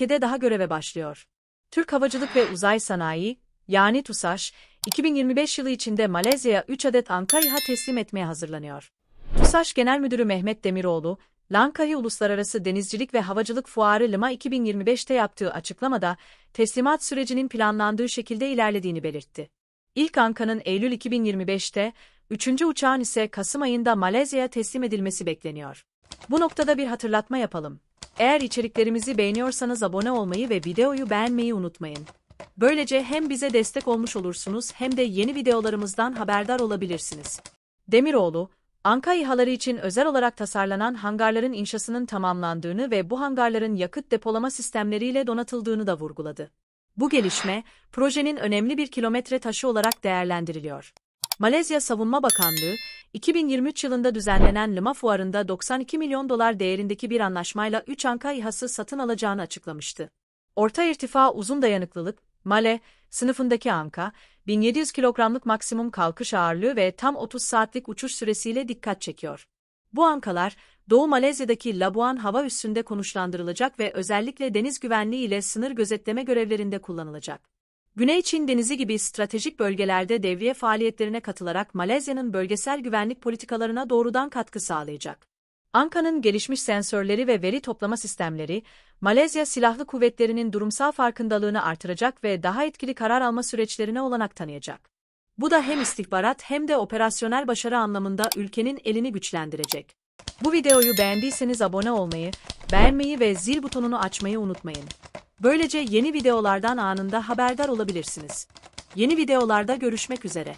bölgede daha göreve başlıyor. Türk Havacılık ve Uzay Sanayi, yani TUSAŞ, 2025 yılı içinde Malezya'ya 3 adet Anka İHA teslim etmeye hazırlanıyor. TUSAŞ Genel Müdürü Mehmet Demiroğlu, Lankahi Uluslararası Denizcilik ve Havacılık Fuarı Lima 2025'te yaptığı açıklamada, teslimat sürecinin planlandığı şekilde ilerlediğini belirtti. İlk Anka'nın Eylül 2025'te, üçüncü uçağın ise Kasım ayında Malezya'ya teslim edilmesi bekleniyor. Bu noktada bir hatırlatma yapalım. Eğer içeriklerimizi beğeniyorsanız abone olmayı ve videoyu beğenmeyi unutmayın. Böylece hem bize destek olmuş olursunuz hem de yeni videolarımızdan haberdar olabilirsiniz. Demiroğlu, Anka İHA'ları için özel olarak tasarlanan hangarların inşasının tamamlandığını ve bu hangarların yakıt depolama sistemleriyle donatıldığını da vurguladı. Bu gelişme, projenin önemli bir kilometre taşı olarak değerlendiriliyor. Malezya Savunma Bakanlığı, 2023 yılında düzenlenen Lima Fuarı'nda 92 milyon dolar değerindeki bir anlaşmayla 3 Anka İHA'sı satın alacağını açıklamıştı. Orta irtifa uzun dayanıklılık, Male, sınıfındaki Anka, 1700 kilogramlık maksimum kalkış ağırlığı ve tam 30 saatlik uçuş süresiyle dikkat çekiyor. Bu Ankalar, Doğu Malezya'daki Labuan hava üssünde konuşlandırılacak ve özellikle deniz güvenliği ile sınır gözetleme görevlerinde kullanılacak. Güney Çin Denizi gibi stratejik bölgelerde devriye faaliyetlerine katılarak Malezya'nın bölgesel güvenlik politikalarına doğrudan katkı sağlayacak. Anka'nın gelişmiş sensörleri ve veri toplama sistemleri, Malezya Silahlı Kuvvetleri'nin durumsal farkındalığını artıracak ve daha etkili karar alma süreçlerine olanak tanıyacak. Bu da hem istihbarat hem de operasyonel başarı anlamında ülkenin elini güçlendirecek. Bu videoyu beğendiyseniz abone olmayı, beğenmeyi ve zil butonunu açmayı unutmayın. Böylece yeni videolardan anında haberdar olabilirsiniz. Yeni videolarda görüşmek üzere.